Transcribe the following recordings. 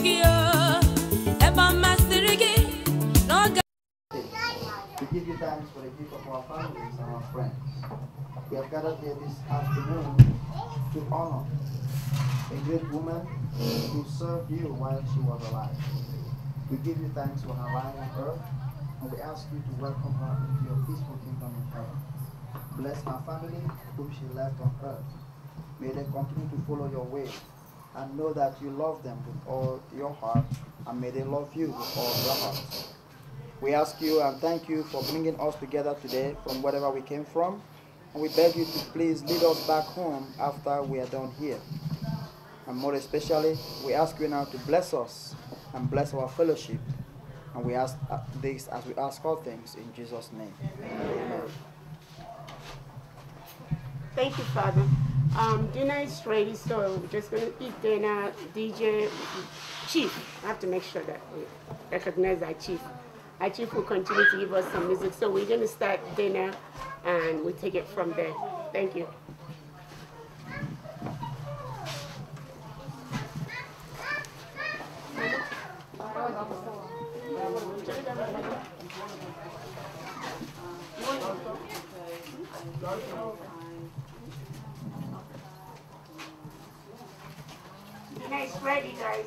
We give you thanks for the gift of our families and our friends. We have gathered here this afternoon to honor a great woman who served you while she was alive. We give you thanks for her life on earth, and we ask you to welcome her into your peaceful kingdom in heaven. Bless her family, whom she left on earth. May they continue to follow your way and know that you love them with all your heart, and may they love you with all their hearts. We ask you and thank you for bringing us together today from wherever we came from, and we beg you to please lead us back home after we are done here. And more especially, we ask you now to bless us and bless our fellowship. And we ask uh, this as we ask all things in Jesus' name. Amen. Thank you, Father. Um, dinner is ready, so we're just going to eat dinner. DJ Chief, I have to make sure that we recognize our chief. Our chief will continue to give us some music, so we're going to start dinner and we'll take it from there. Thank you. Dinner is ready, guys.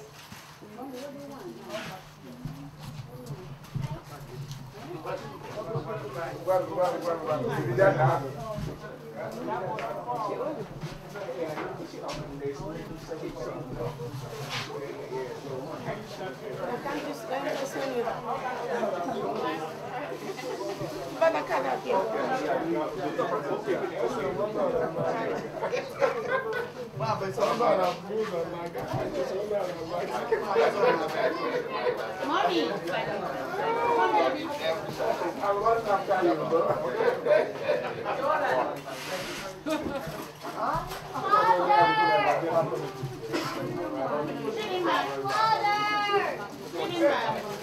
Bana kadar Mommy. Sitting back. Father. Sitting back. and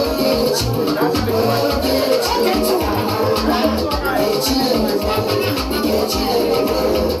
Lolo, get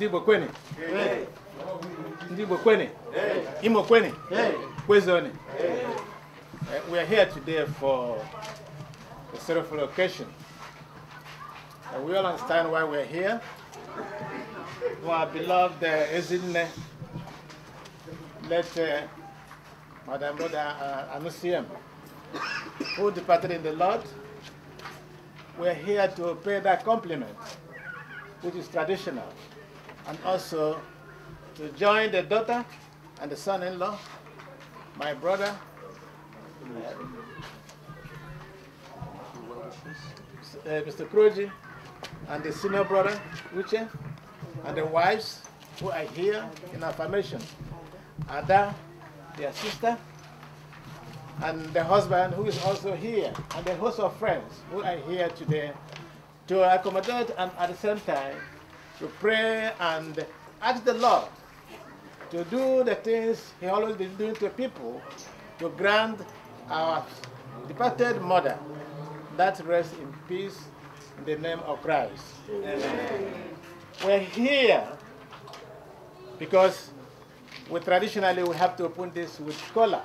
ndị Igbo kwene ndị Igbo kwene Imo kwene kwezone Uh, we are here today for a sorrowful occasion and we all understand why we are here. For our beloved uh, Ezinne let uh, Madam Rhoda uh, Anusiem who departed in the Lord. We are here to pay that compliment which is traditional, and also to join the daughter and the son-in-law, my brother, uh, Mr. Kroji, and the senior brother, Uche, and the wives who are here in affirmation. Ada, their sister, and the husband who is also here, and the host of friends who are here today to accommodate and at the same time to pray and ask the Lord to do the things He always been doing to people to grant our departed mother that rest in peace in the name of Christ. We're here because we traditionally we have to open this with cola.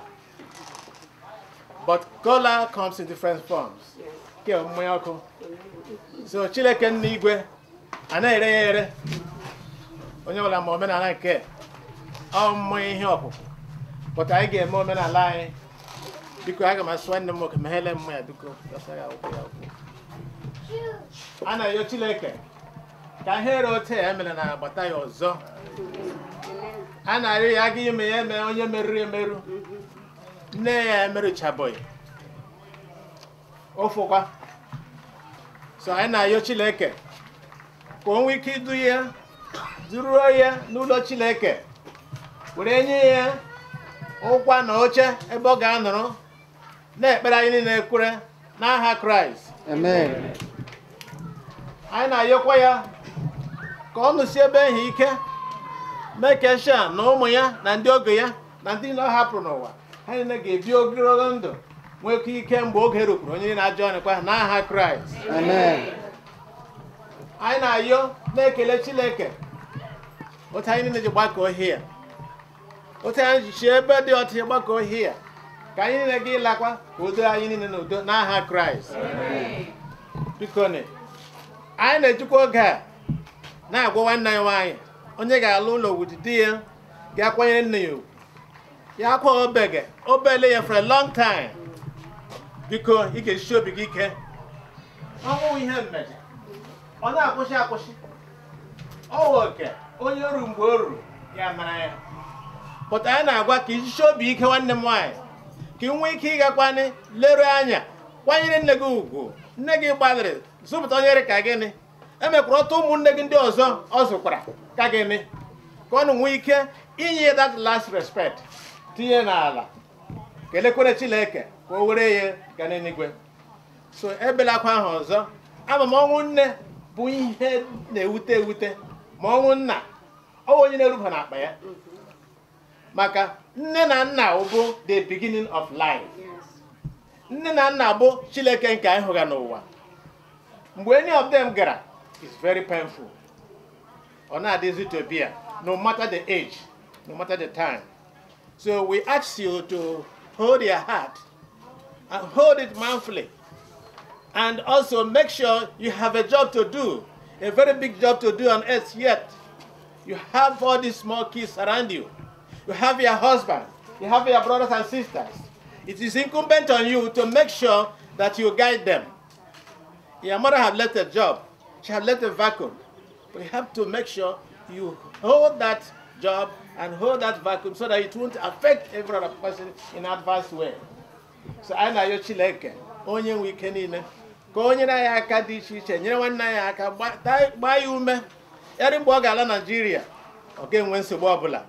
But cola comes in different forms. So Chineke nna igwe a na-ere ya ere. Onye ọbụla ma omenala nke ọ mmụọ ihe ọkụkụ. But anyị ga-eme omenala anyị. Biko aga m asụ nwanne m nwoke ma hele mmụ ya biko ya ya. A na-ayọ Chineke ka ihe ere otu a emere na agbata ya ọzọ. a na-arịọ ya aga ime ya eme onye merụrụ emerụ nne ya emerụchabụghị ofụkwa so anyị na-ayọ Chineke ka o nwee ike idu ya duruo ya n'ụlọ Chineke were nye ya ụkwa na oche ebe ọ ga-anọrọ na-ekpere anyị niile ekwere n'aha Kraịst Amen. anyị na-ayọkwa ya ka ọ nụsi ebe ahụ ike mee ka na ụmụ ya na ndị oge ya na ndị niile ọ hapụrụ n'ụwa ha niile ga-ebi ogologo ndụ nwekwa ike mgbe oge rukwuru onye na-ajọ ọnịkwa n'aha Kraịst Amen. Anyị na-ayọ na-ekele Chineke. Otu anyị niile ji gbakọọ hie otu anyị ji si ebe dị ọtị gbakọọ hie ka anyị niile ga ịlakwa ka o doo anyị niile n'udo n'aha Kraịst. Biko ne anyị na-ejikwa oge a na-agwa nwanne anyị nwaanyị onye ga-alụ ụlọ with di ya ga-akwanyere nne ya ugwu ya akwa obege obele ya for long time. Biko ị ga-esi obi gị ike. Ọnwụ ihe mmeji. Ọ na-akwụsị akwụsị. Ọwụ oke onye ru mgbe o ruru ya mara ya. Pụta anyị na-agwa ka ijisi obi ike nwanne m nwaanyị ka ị nwee ike ịgakwanị leruo anya kwanyere nne gị ugwu nne gị gbalịrị zụpụta onye ka gịnị? Emekwara ọtụ ụmụnne gị ndị ọzọ ọ zụkwara ka gịnị? Ka ọnụ nwee ike inye that last respect. Tinye n'ala. Kelekwere Chineke ka o were ya gaa n'eluigwe. So ebelakwa ahụ ọzọ. Ama m ọnwụ nne. Bụ ihe na-ewute ewute. Ma ọnwụ nna ọ bụ onye na-eruba n'akpa ya. Maka nne na nna bụ the beginning of life. Nne na nna bụ Chineke nke anyị hụga n'ụwa. Mgbe any of them gara is very painful. Ọ na-adịzi to bear no matter the age no matter the time. So we ask you to hold your heart and hold it manfully. And also make sure you have a job to do a very big job to do on earth yet you have all these small kids around you. You have your husband you have your brothers and sisters. It is incumbent on you to make sure that you guide them. Your mother have left a job she have left a vacuum. But you have to make sure you hold that job and hold that vacuum so that it won't affect every other person in adverse way. So anyị na-ayọ Chineke onye nwe ike niile ka o nyere anyị aka dị iche iche nyere nwanne anyị aka gbaa ya ume. Yarị mgbe ọ ga-ala Naịjirịa ọ ga-enwe nsogbu ọbụla.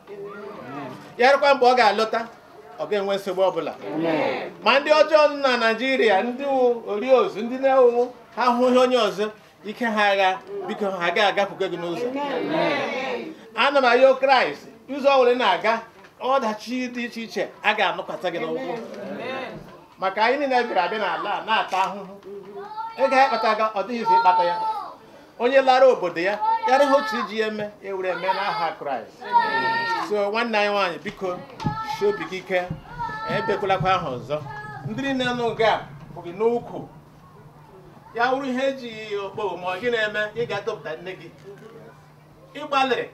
Yarịkwa mgbe ọ ga-alọta ọ ga-enwe nsogbu ọbụla. Ma ndị ọjọọ na Naịjirịa ndị oriozu ndị na-ewu ha hụ ihe onye ọzọ ike ha agha biko ha ga agapụga gị n'ụzọ. Ana m ayọ kraịst ụzọ ị na-aga ọdachi dị iche iche a ga-anụkwata gị n'ụkwụ maka anyị niile bịara abịa n'ala na-ata ahụhụ. Ego anyị kpataga ọ dịghịzi ịkpata ya. Onye lara obodo ya yarị ihe otu iji ya eme ya were eme n'aha kraịst. So nwanne anyị nwaanyị biko si obi gị ike ebekwalakwa ahụ ọzọ. Ndị niile nọ nga bụ gị n'ukwu. Ya wụrụ ihe eji okpo ma gị na-eme ị ga-atọpụta nne gị. Ịgbalịrị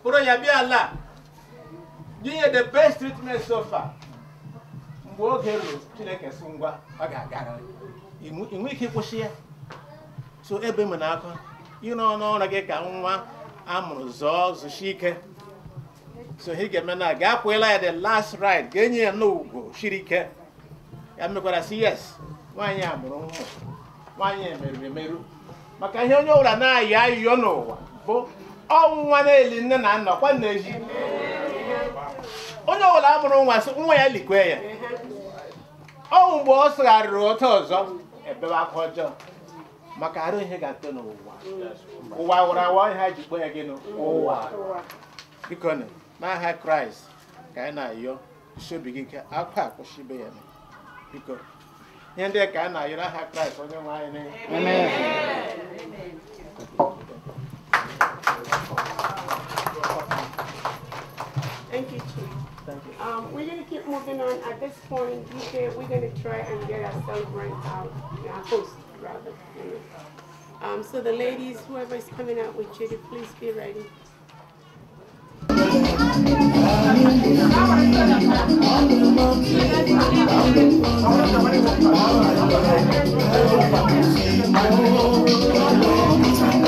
kpụrụ ya bịa ala nye ya the best treatment so far. Mgbe oge ruru chineke si ngwa ọ ga-agara inwe ike ịkwụsị ya. So ebe m na akọ ịnọ n'ọrụ gị ka nwa amụrụ zọọ zụchi ike. So ị ga-eme na ga akwụela ya the last ride ga-enye ya n'ugwu shiri ike. Ya mekwara si yes nwaanyị a mụrụ ụmụ nwaanyị a meriri emerụ maka ihe onye ọbụla na-ayị ayụyọ n'ụwa bụ ọnwụnwa na-eli nne na nna ọkwa na-eji onye ọbụla amụrụ nwa sị nwa ya likwe ya. Ọnwụ mgbe ọ sụgharịrị otu ọzọ. Ebebe akwa ọjọọ maka arụ ihe ga-atọ n'ụwa. Ụwa wụrụ awa ihe a ji kpọ ya gịnị ụwa ụwa. Biko nụ n'aha kraịst ka anyị na-ayọ isi obi gị ike akwa akwụsịbe ya biko ihe ndị ka anyị na-ayọ n'aha kraịst onye nwe anyị. Thank you, Chief. Um, we're gonna keep moving on. At this point, we're gonna try and get our celebrant out, our host, rather. Um, so the ladies, whoever is coming out with Judy, please be ready.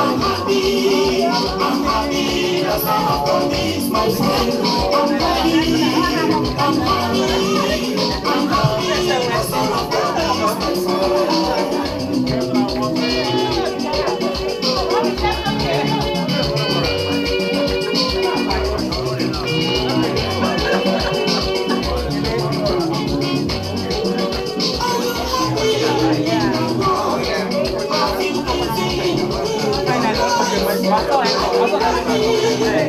Amadi, Amadi, Rasa Hafiz Mazhar Amadi, Amadi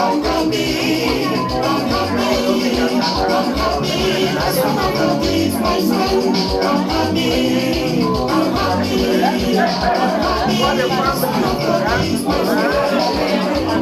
I'm happy. I'm happy.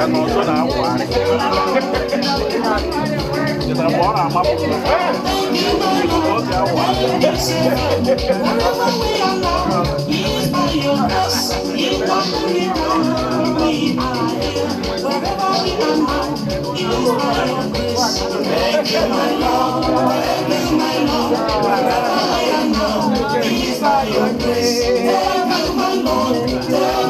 ka na ọchụ na-akwa chetara mgbe ọ na-amapụ ọ ga-awa Thank you, my Lord. Thank you, my Lord. Wherever I am now, it is by my Lord.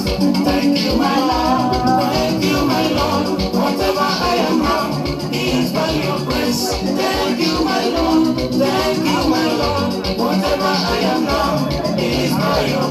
Thank you, my Lord. Thank you, my Lord. Whatever I am now, is by your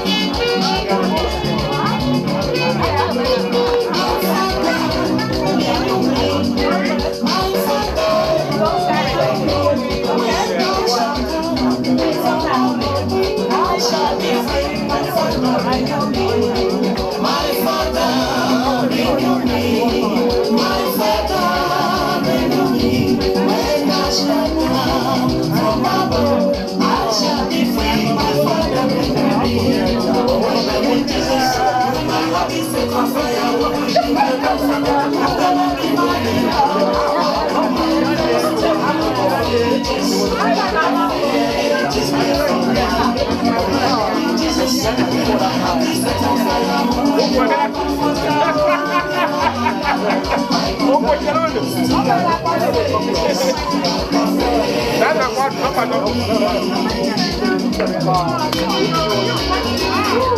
Nada mais tapa não.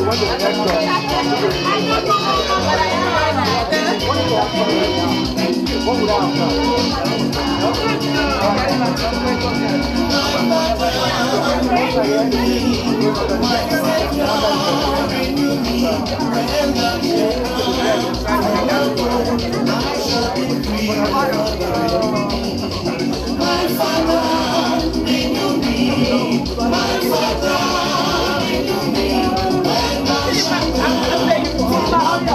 What the heck? My Father, renew me. My Father,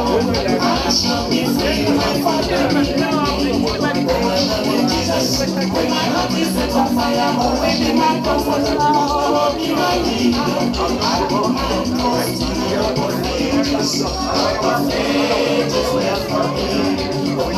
renew me. When thou shalt come from above, I shall be free. My Father, renew me. When Jesus, when my heart is set on fire, oh, when be my comfort, oh, be my leader. I will not trust in your faith. Your faith is there for me.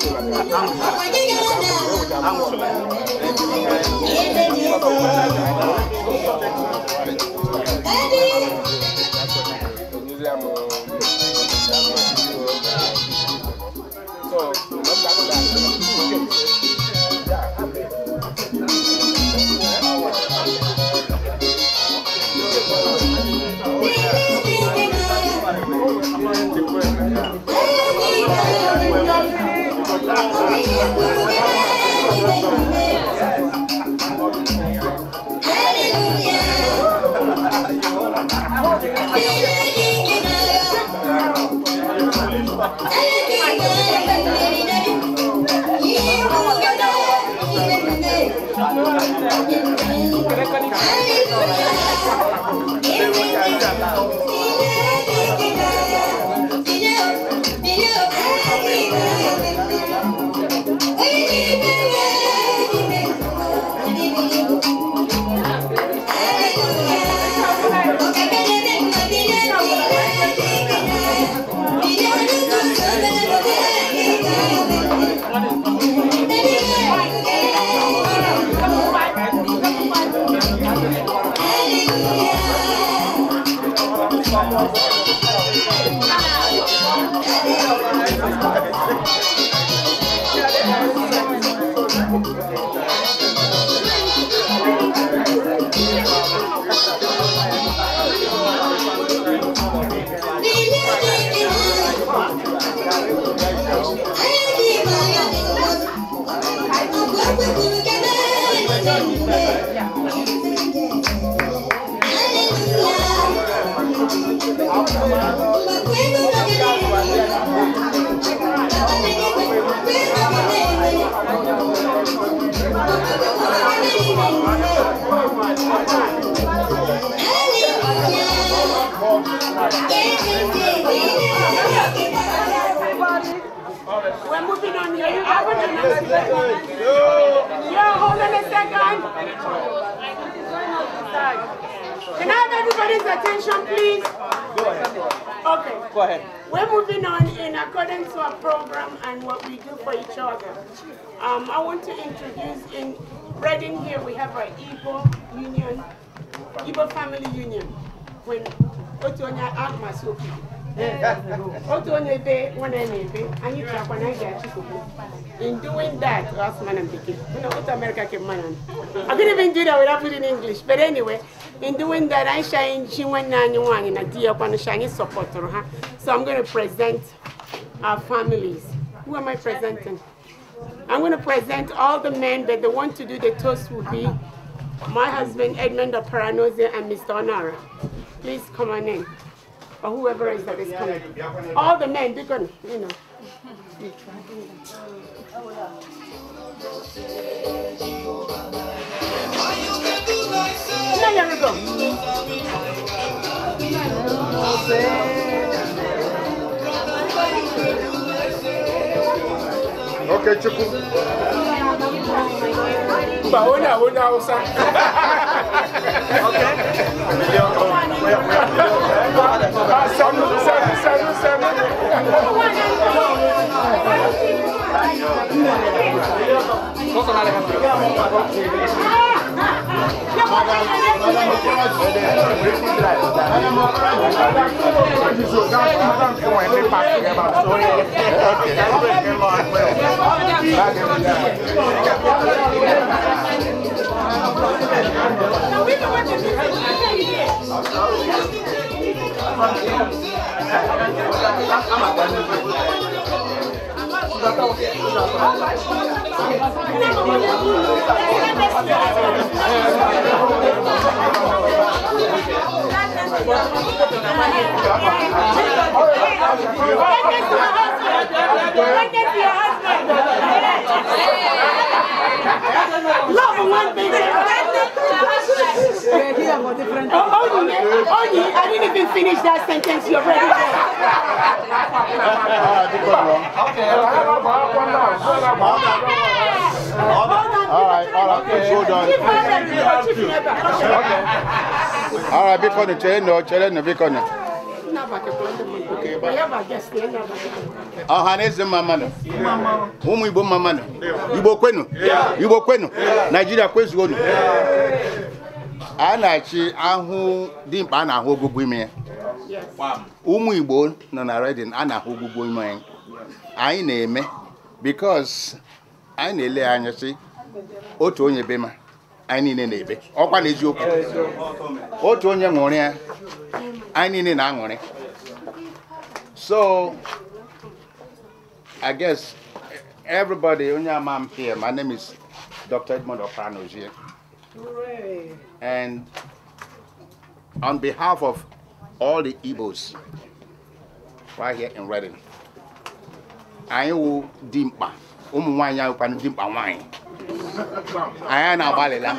We're Thank you. Yo, hold on a second. Can I have everybody's attention, please? Go ahead. Okay. Go ahead. We're moving on in accordance to our program and what we do for each other. Um, I want to introduce in Reading here we have our Igbo Union, Igbo Family Union. When otu onye agma so in doing that last man and you know otu America ke mmanụ I couldn't even do that without putting English but anyway in doing that anyị shine chi nwanne anyị nwaanyị na di ya kwanụ shi anyị sọpọtụrụ so I'm going to present our families who am I presenting I'm going to present all the men, but the one to do the toast will be my husband, Edmund Paranoze, and Mr. Onara. Please come on in. Or whoever is that is coming. All the men, they're going, you know. No, here we go. Okay, Chukwu. Mba, onye a onye Hausa. No, we Love one thing. Oh. I didn't even finish that sentence. You're ready. On. All right, all right, okay, hold on. Keep right, biko ni chere no, chere no biko nnabakekwa. ọha na eze mma mmanụ ụmụ igbo mma mmanụ igbo kwenu igbo kwenu naijiria kwezuonu a na-achị ahụ dimkpa a na-ahụ ogụgụ ime ya ụmụ igbo nọ na redin a na-ahụ ogụgụ ime ya anyị na-eme bikos anyị na-ele ya anya sị otu onye be ma anyị ọkwa na eziokwu otu onye ṅụrị ya anyị na-aṅụrị so I guess everybody, Unyama, I'm here. My name is Dr. Edmond Opranos here. And on behalf of all the Igbos right here in Reading, anyị wụ dimkpa ụmụ nwaanyị ahụ kwanụ dimkpa nwaanyị anyị na-agbalịla.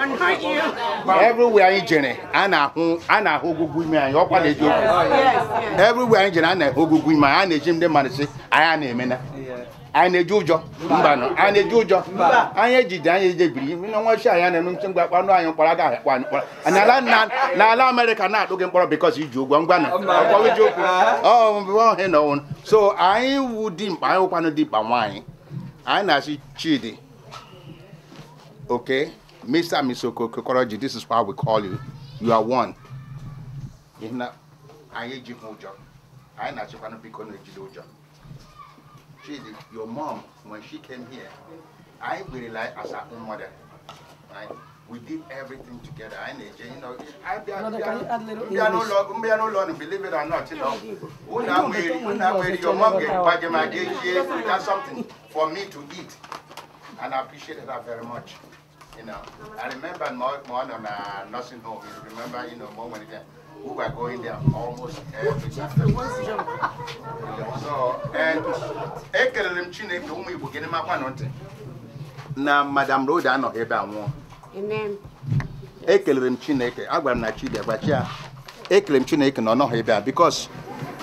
Everywhere anyị jere a na-ahụ a na-ahụ ogụgụ ime anyị. Ọkwa na-eji okwu everywhere anyị jere a na-ahụ ogụgụ ime anyị. A na-eji ndị mmadụ sị anyị a na-emena anyị na-eji ụjọ. Mbanụ anyị na-eji ụjọ. Anyị ejide anyị ejebiri nwa chi anyị na-enu ntị mgbe akpanụ anyị mkpọrọ agaghị akpọ anyị mkpọrọ n'ala na- n'ala amerịka na-atụ gị mkpọrọ bikọs iji ụgwọ ngwa na ọkpọgịji okwu. Na ọnwụ. So anyị wu dimkpa anyị wụkwanụ dimkpa nwaanyị. Anyị na-asị chidi okay mr and mrs okokoroji this is why we call you you are one Ihe na anyị ejighị ụjọ anyị na-achịkwanụ biko na ejide ụjọ Chidi, your mom, when she came here, I really like as her own mother. Right? We did everything together. I need you know. I be Mother, can you add little be no English? law, be no law, believe it or not, you know. When I'm married, when I'm married, your mom get back in my day, she got something for me to eat, and I appreciated her very much. You know, I remember more, more on a nursing home. You remember, you know, more when we were going there almost every time. So, and ekelere m chineke ụmụ igbo gịnị makwa nụ ntị na madam roda anọghị ebe a nwụọ Amen. ekelere m chineke agwara m na chidi agbachi ya ekelere m chineke na ọ nọghị ebe a bikos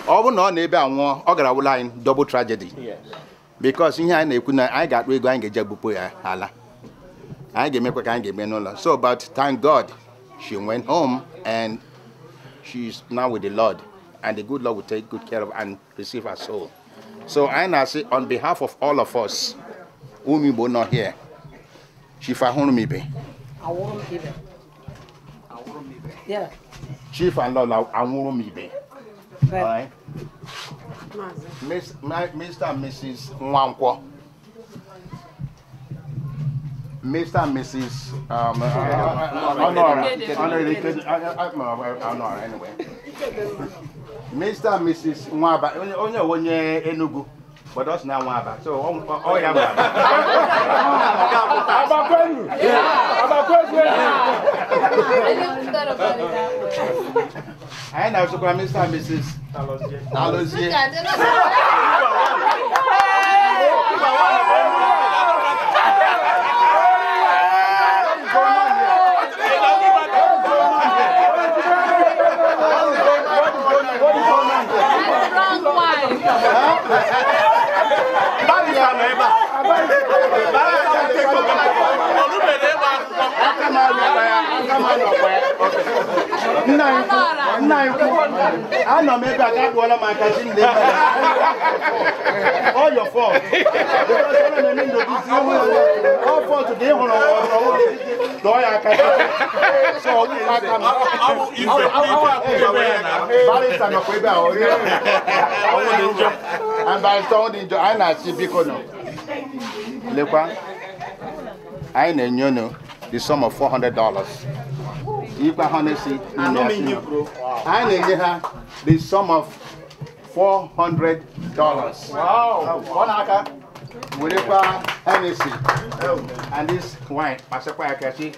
ọ bụrụ na ọ ebe a nwụọ ọ gara wụla anyị double tragedy. Bikos ihe anyị na-ekwu na anyị ga-akpụ ego anyị ga-eje gbupụ ya ala. Anyị ga-emekwa ka anyị ga-eme n'ụlọ so but thank god she went home and she's now with the lord and the good lord will take good care of and receive her soul so anyị na-asị on behalf of all of us ụmụ igbo nọ here chief ahụrụ m ibe Awụrụ m ibe. Yeah. chief and lọla anwụrụ m ibe Right. Alright? Maazị. Miss, my, Mr. and Mrs. Nwankwo. Mr. and Mrs. Um, uh, Honora. Honora, Honora, Honora, anyway. Mr. and Mrs. Nwaba. Onye onye Enugu. But us now Nwaba. So, ọ ọ- ọ ya Nwaba. Abakwenu. Abakwenu. Anyị na-asụkwa Mr. and Mrs. Alozie. bari ka na ebe a bari ka na ebe a olu bɛ nna anyị kwu anọ m ebe a ka akpụọla m aka chi ndị ebe a all your fault Because ọ na-eme ndozi all fault gị hụrụ ọrụ dọọ ya aka so ọ bụ aka m barista nọkwa ebe a ọ ọnwụ dị njọ and barista ọnwụ dị njọ anyị na-asị biko nọ lekwa anyị na-enye unu the sum of 400 dollars. Ikpe ha na-esi ime ya si anyị na-enye ha the sum of 400 dollars. Ọ na-aka werekwa Hennessy and this wine kpasịkwa ya kachi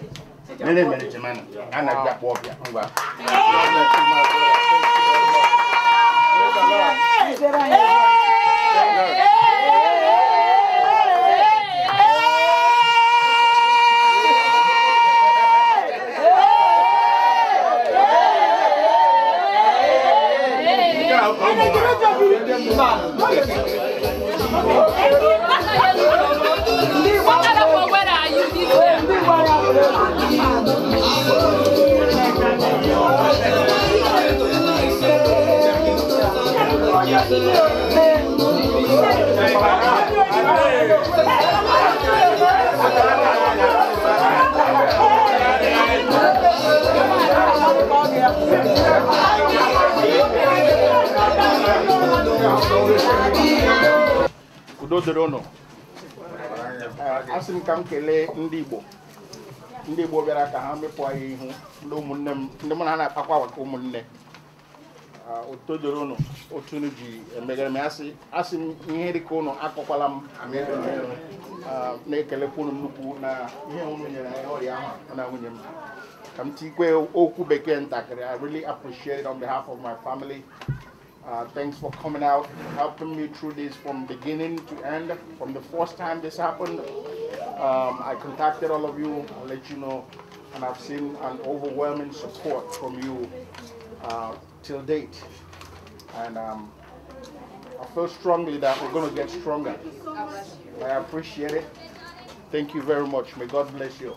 mere mere jemana a na-abịa kpọ ọbịa ngwa Where are you? Udo dịrị asị m ka m kelee ndị igbo. Ndị igbo bịara ka ha mepụ anyị ihu ndị ụmụnne m ndị mụ na ha na-akpakwa maka ụmụnne. Udo dịrị ụnụ otu unu ji emegere m. Asị m ihe dịka ụnụ akọkwala m na-ekelekwa ụnụ nnukwu na ihe unu nyere anyị ọrịa ahụ na nwunye m. Ka m tikwe okwu bekee ntakịrị. I really appreciate it on behalf of my family. Uh, thanks for coming out, helping me through this from beginning to end. From the first time this happened, um, I contacted all of you, I'll let you know, and I've seen an overwhelming support from you uh, till date. And um, I feel strongly that we're going to get stronger. I appreciate it. Thank you very much. May God bless you.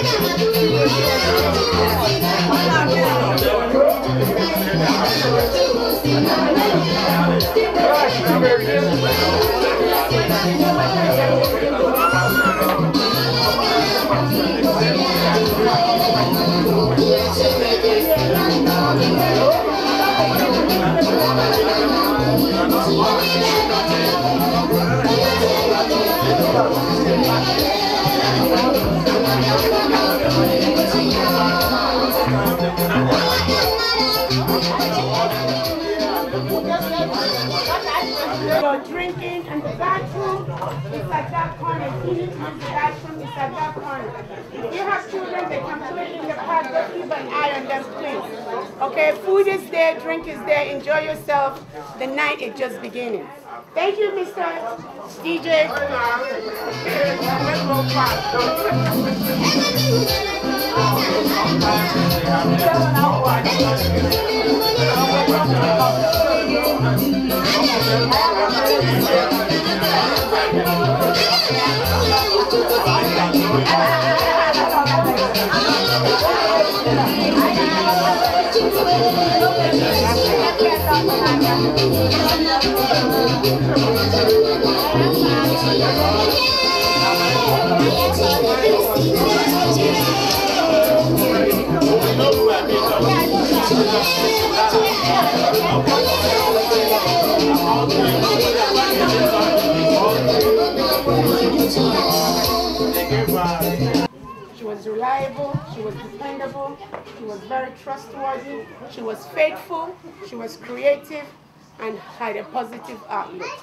You're In is at that corner. If you have children, they can play in the park, but keep an eye on them, please. Okay, food is there, drink is there. Enjoy yourself. The night is just beginning. Thank you, Mr. DJ. She reliable, she was dependable, she was very trustworthy, she was faithful, she was creative, and had a positive outlook.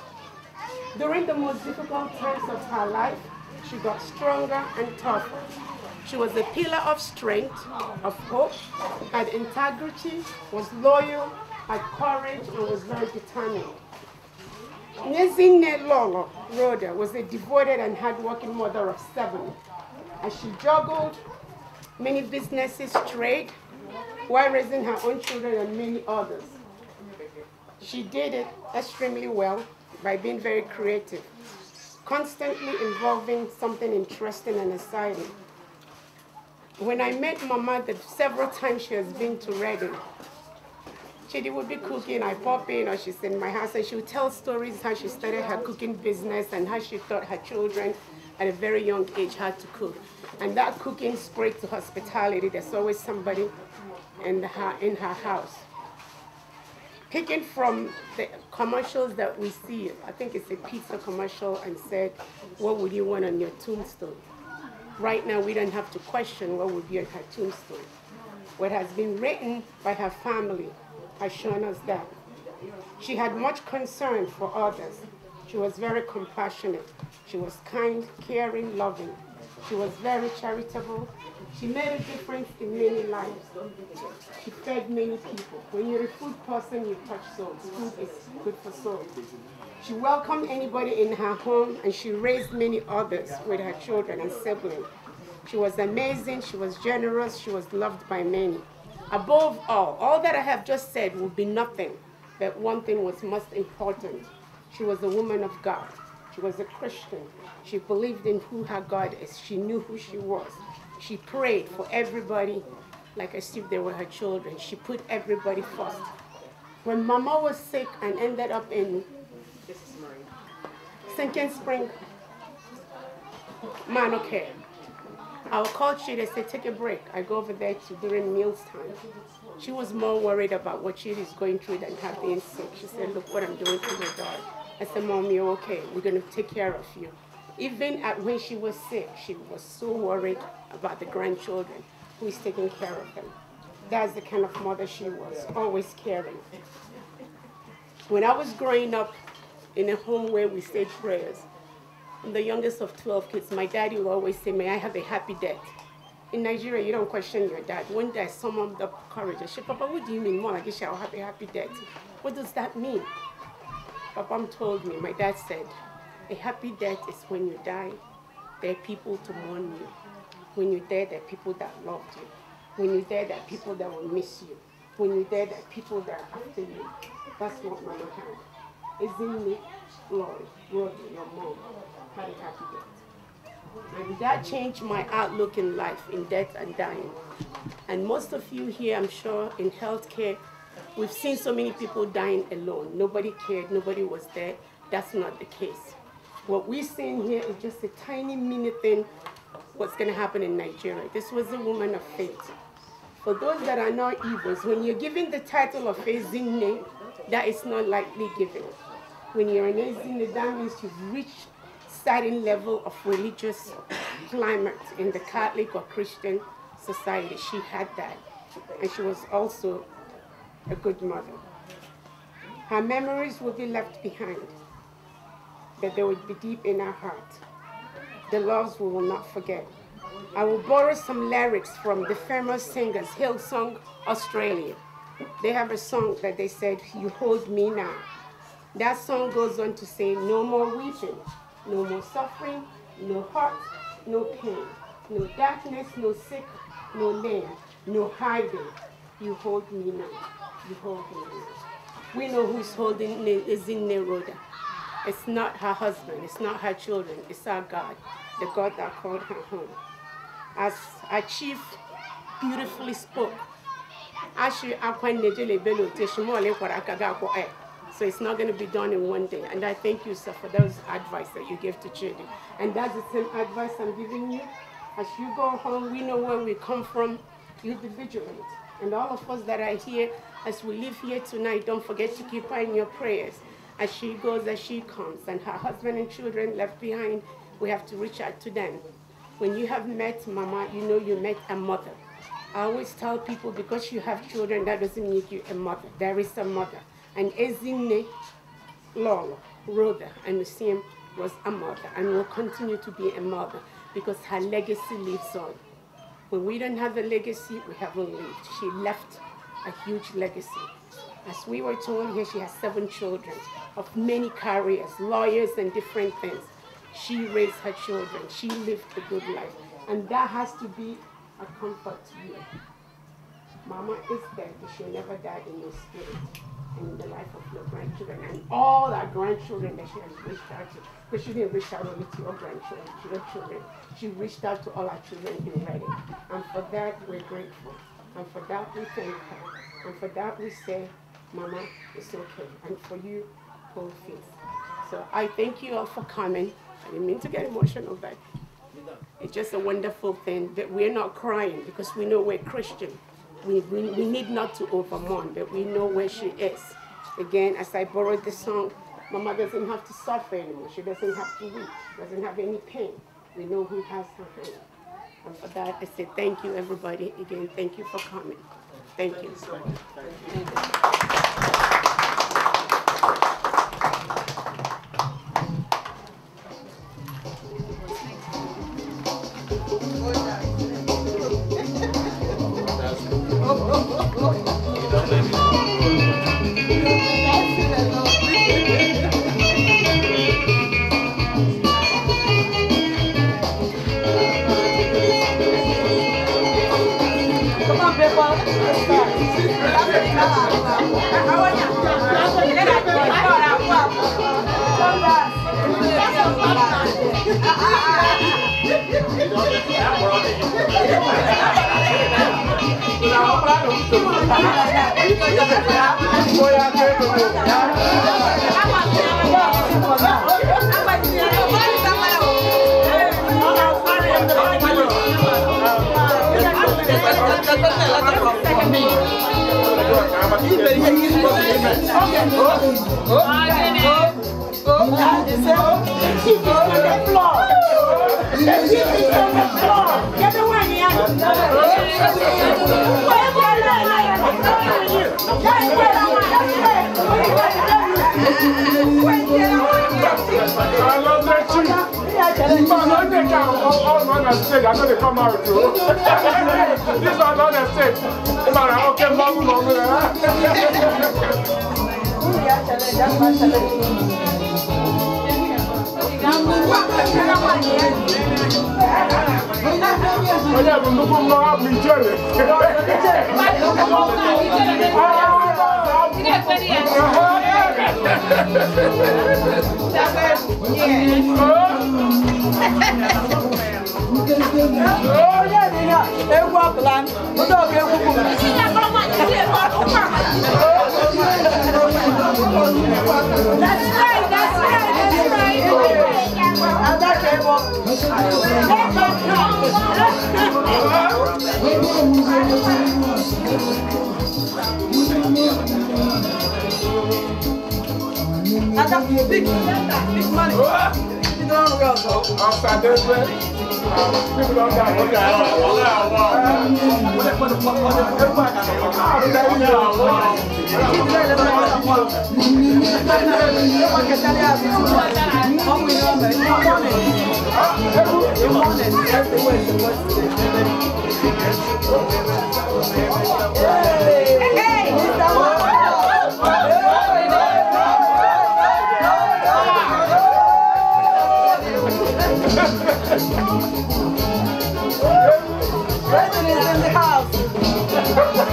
During the most difficult times of her life, she got stronger and tougher. She was a pillar of strength, of hope, had integrity, was loyal, had courage, and was very determined. Ezinne Lolo Rhoda was a devoted and hardworking mother of seven. As she juggled many businesses, trade, while raising her own children and many others. She did it extremely well by being very creative, constantly involving something interesting and exciting. When I met Mama the several times she has been to Reading, Chidi would be cooking, I pop in, or she's in my house, and she would tell stories how she started her cooking business and how she taught her children at a very young age how to cook. And that cooking spread to hospitality. There's always somebody in, her, in her house. Picking from the commercials that we see, I think it's a pizza commercial, and said, What would you want on your tombstone? Right now, we don't have to question what would be on her tombstone. What has been written by her family has shown us that. She had much concern for others. She was very compassionate. She was kind, caring, loving. She was very charitable. She made a difference in many lives. She fed many people. When you're a food person, you touch souls. Food is good for souls. She welcomed anybody in her home and she raised many others with her children and siblings. She was amazing, she was generous, she was loved by many. Above all, all that I have just said would be nothing, but one thing was most important. She was a woman of God. She was a Christian. She believed in who her God is. She knew who she was. She prayed for everybody like as if they were her children. She put everybody first. When Mama was sick and ended up in Sinking Spring Manor Care, I would call she, they say, take a break. I go over there to during meals time. She was more worried about what she is going through than her being sick. She said, look what I'm doing to my daughter. I said, Mom, you're okay. We're going to take care of you. Even at when she was sick, she was so worried about the grandchildren who is taking care of them. That's the kind of mother she was, always caring. When I was growing up in a home where we said prayers, I'm the youngest of 12 kids, my daddy would always say, may I have a happy death. In Nigeria, you don't question your dad. One day I summoned up courage. I said, Papa, what do you mean? More like, I'll have a happy death. What does that mean? Papa told me, my dad said, a happy death is when you die, there are people to mourn you. When you're dead, there are people that loved you. When you're dead, there are people that will miss you. When you're dead, there are people that are after you. That's what Mama had. Isn't it, Lord, brother, your mom, had a happy death. And that changed my outlook in life, in death and dying. And most of you here, I'm sure, in healthcare, we've seen so many people dying alone. Nobody cared, nobody was there. That's not the case. What we're seeing here is just a tiny mini thing what's going to happen in Nigeria. This was a woman of faith. For those that are not evils, when you're given the title of Ezinne, that is not lightly given. When you're an Ezinne, that means you've reached certain level of religious climate in the Catholic or Christian society. She had that. And she was also a good mother. Her memories will be left behind, but they will be deep in our heart. The loves we will not forget. I will borrow some lyrics from the famous singers Hillsong Australia. They have a song that they said, You Hold Me Now. That song goes on to say, No more weeping, no more suffering, no hurt, no pain, no darkness, no sick, no lame, no hiding. You hold me now. You hold me now. We know who's holding is in Neroda. It's not her husband, it's not her children, it's our God, the God that called her home. As our chief beautifully spoke. So it's not going to be done in one day. And I thank you, sir, for those advice that you give to children. And that's the same advice I'm giving you. As you go home, we know where we come from. You be vigilant. And all of us that are here, as we live here tonight, don't forget to keep her in your prayers. As she goes, as she comes, and her husband and children left behind, we have to reach out to them. When you have met Mama, you know you met a mother. I always tell people because you have children, that doesn't make you a mother. There is a mother. And Ezinne Lolo, Rhoda, Anusiem was a mother and will continue to be a mother because her legacy lives on. When we don't have a legacy, we haven't lived. She left a huge legacy. As we were told here, she has seven children of many careers, lawyers and different things. She raised her children. She lived a good life. And that has to be a comfort to you. Mama is dead, but she'll never die in your spirit in the life of your grandchildren and all our grandchildren that she has reached out to. Because she didn't reach out only to your grandchildren, to your children. She reached out to all our children in Reading. And for that, we're grateful. And for that, we thank her. And for that, we say, Mama, it's okay. And for you, hold faith. So I thank you all for coming. I didn't mean to get emotional, but it's just a wonderful thing that we're not crying because we know we're Christian. We, we, we need not to overmourn, but we know where she is. Again, as I borrowed the song, Mama doesn't have to suffer anymore. She doesn't have to weep. She doesn't have any pain. We know who has her hand. And for that, I say thank you, everybody. Again, thank you for coming. Thank you. Come I love that chief. Man, I think I'm all, all man on stage. I'm gonna come out too. this one on the stage. Man, I okay, mom, mom. Oh cuando pongo a Michelle. Tiene experiencia. Oye, mira, es ka ebo. Ada big, big money. Ndị ọrụ gị ọzọ. After this, people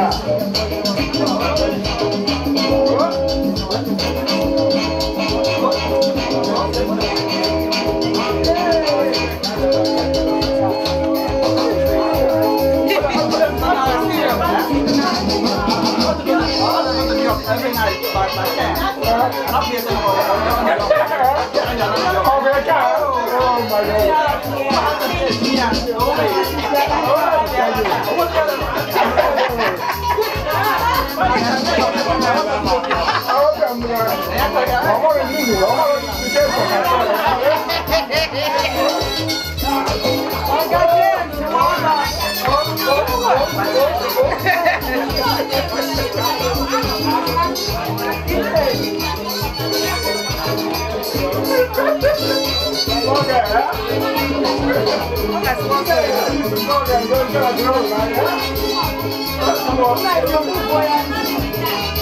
Oh, my God. Oh, my God. I hope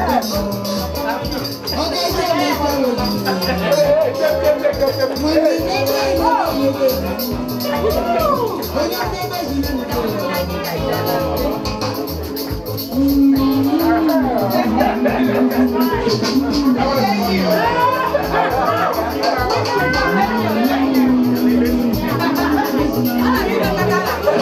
right. I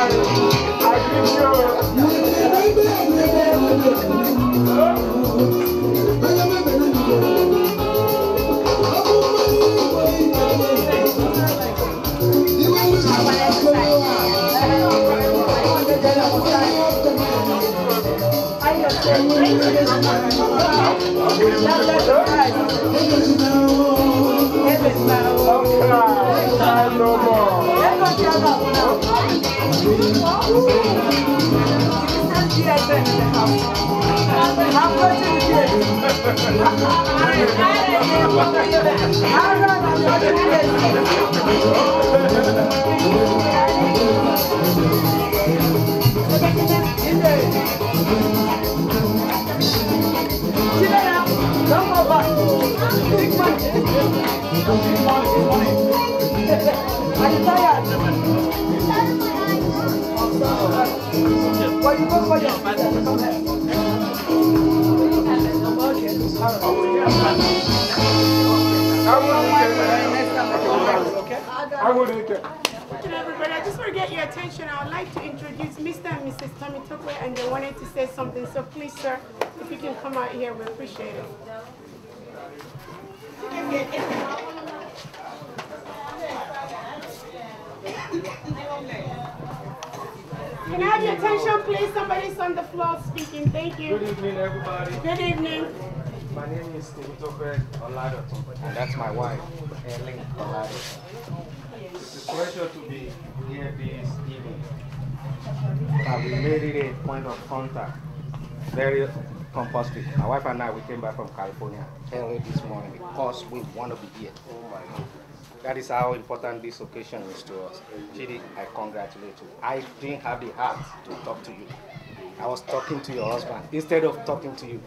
careful. Okay, huh? Okay, go get a Ọmọ ìwọ́n lè eat it. Everybody. I just want to get your attention. I would like to introduce Mr. and Mrs. Tommy and they wanted to say something. So please, sir, if you can come out here, we appreciate it. Can I have your attention, please? Somebody's on the floor speaking. Thank you. Good evening, everybody. Good evening. My name is Timotokwe Oladoto, and that's my wife, Ellen Oladoto. It's a pleasure to be here this evening. Uh, we made it a point of contact, very compulsory. My wife and I, we came back from California early this morning because we want to be here. Oh my God. That is how important this occasion is to us. Chidi, I congratulate you. I didn't have the heart to talk to you. I was talking to your husband instead of talking to you.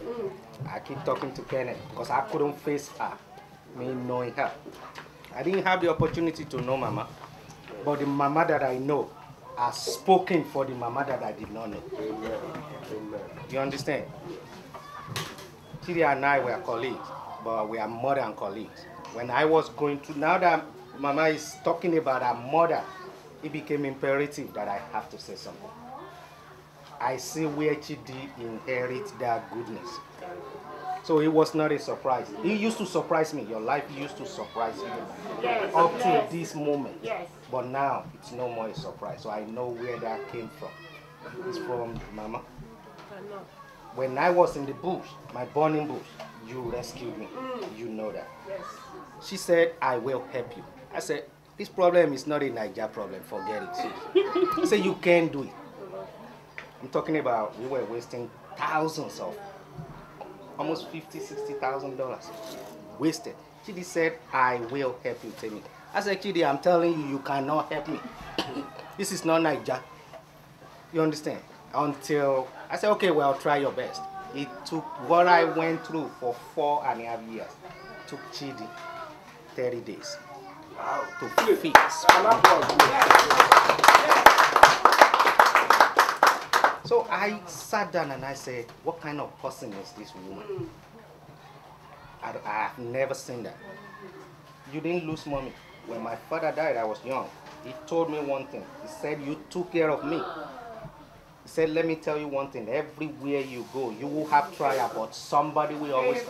I keep talking to Kenneth because I couldn't face her, me knowing her. I didn't have the opportunity to know Mama, but the Mama that I know has spoken for the Mama that I did not know. You understand? Chidi and I were colleagues, but we are more than colleagues. When I was going to, now that Mama is talking about her mother, it became imperative that I have to say something. I see where Chidi inherits that goodness. So it was not a surprise. It used to surprise me. Your life used to surprise me Yes, up to yes. this moment. Yes. But now it's no more a surprise. So I know where that came from. It's from Mama. When I was in the bush, my burning bush, you rescued me. Mm. You know that. Yes. She said, I will help you. I said, this problem is not a Niger problem, forget it. She said, you can do it. I'm talking about we were wasting thousands of, almost 50, 60,000 dollars wasted. Chidi said, I will help you, Temi. I said, Chidi, I'm telling you, you cannot help me. this is not Niger. You understand? Until I said, okay, well, try your best. It took what I went through for four and a half years. Took Chidi 30 days to fix. So I sat down and I said, what kind of person is this woman? I, I have never seen that. You didn't lose mommy. When my father died, I was young. He told me one thing. He said, you took care of me. He said, let me tell you one thing. Everywhere you go, you will have trial, but somebody will always.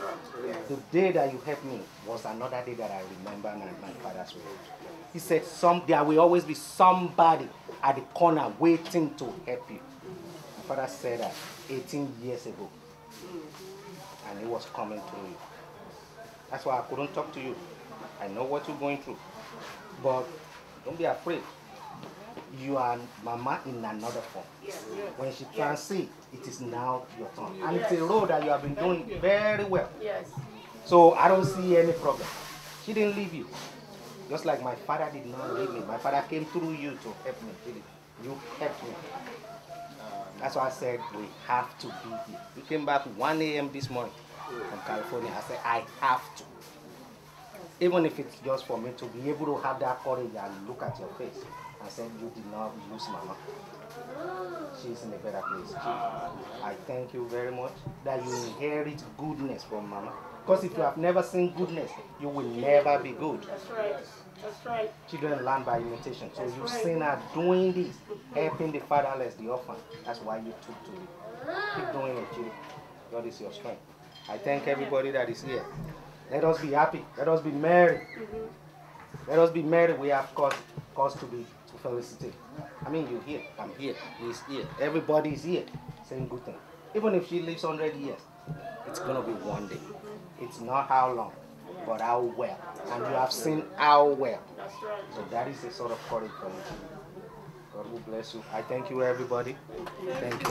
The day that you helped me was another day that I remember in my father's will. He said, some, there will always be somebody at the corner waiting to help you. My father said that 18 years ago, and it was coming through you. That's why I couldn't talk to you. I know what you're going through. But don't be afraid. You are mama in another form. When she transit, it is now your turn. And it's a role that you have been doing very well. Yes. So I don't see any problem. She didn't leave you. Just like my father did not leave me. My father came through you to help me. You helped me. That's why I said we have to be here. We came back 1 a.m. this morning from California. I said I have to. Even if it's just for me to be able to have that courage and look at your face and said, you did not lose mama. She's in a better place. I thank you very much that you inherit goodness from mama. Because if you have never seen goodness, you will never be good. That's right. That's right. Children learn by imitation. So That's you've right. seen her doing this, helping the fatherless, the orphan. That's why you took to it. Keep doing it, children. God is your strength. I thank everybody that is here. Let us be happy. Let us be merry. Mm-hmm. Let us be merry. We have cause, cause to be to felicitate. I mean, you're here. I'm here. He's here. everybody's here. Saying good thing. Even if she lives 100 years, it's to be one day. It's not how long, but how well. And you have seen how well. So that is a sort of courage for me. God will bless you. I thank you, everybody. Thank you.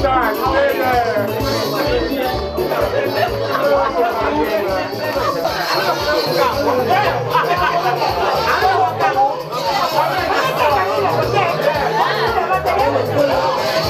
Stars. Stay there. Thank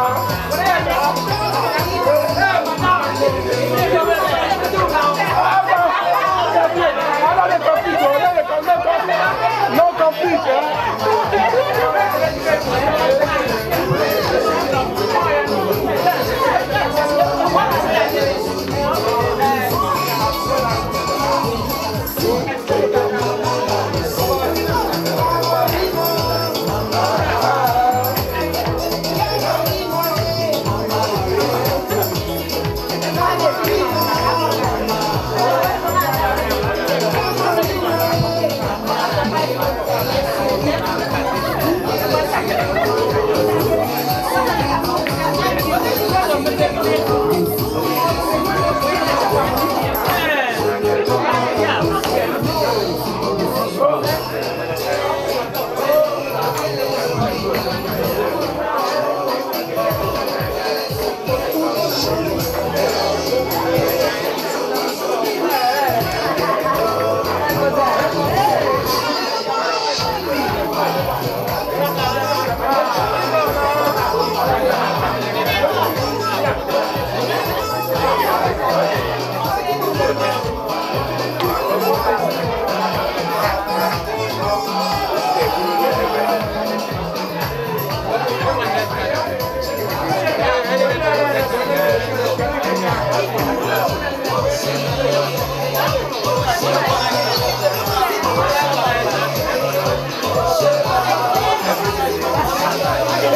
Thank you. Thank you.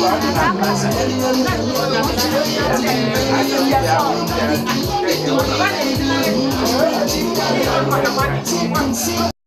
Thank you.